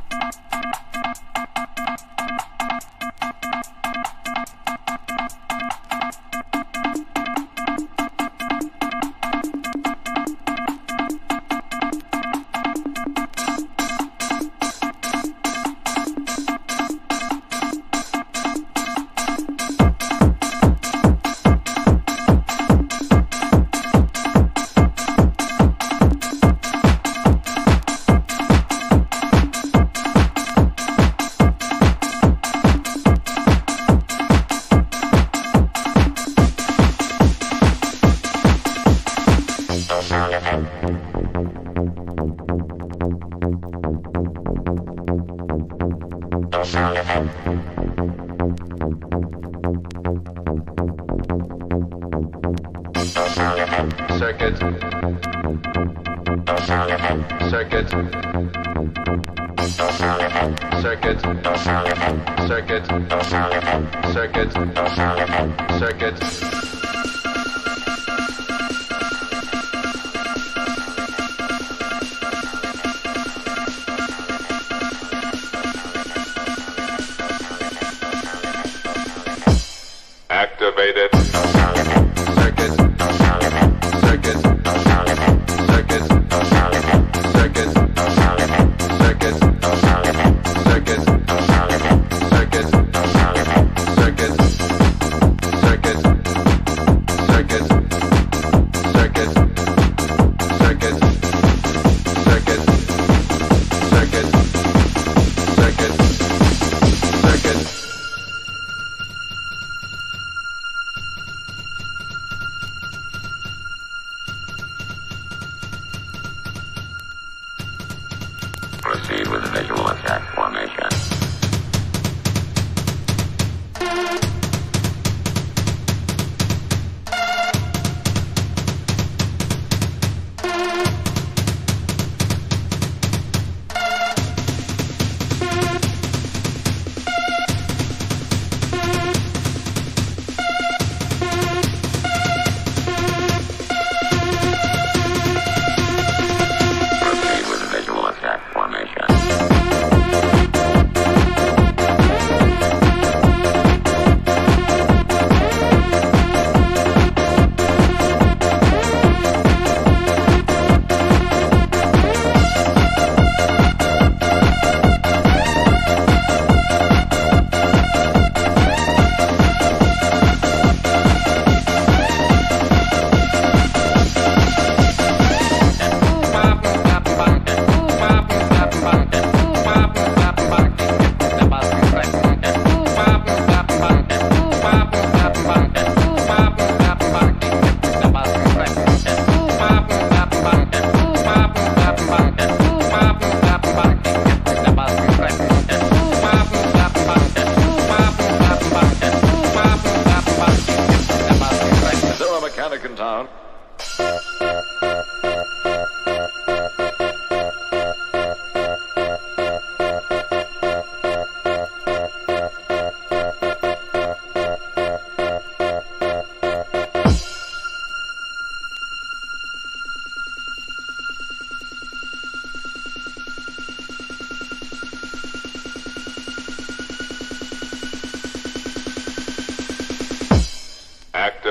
you circuit, circuit, circuit, circuit, circuit. Activated. visual effect.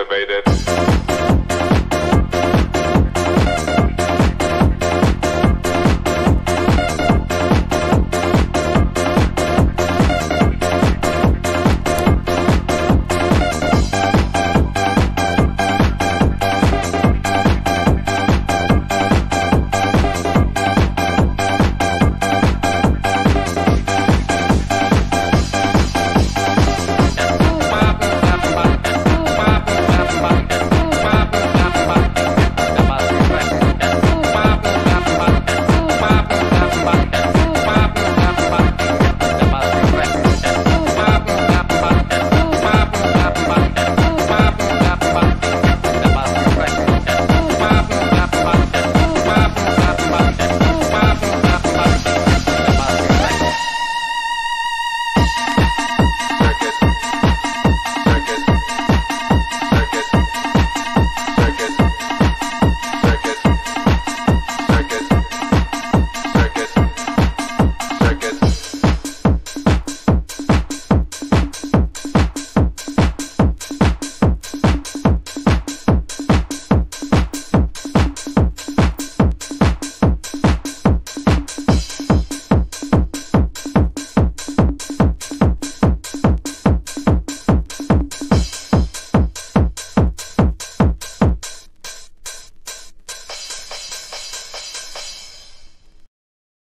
Activated.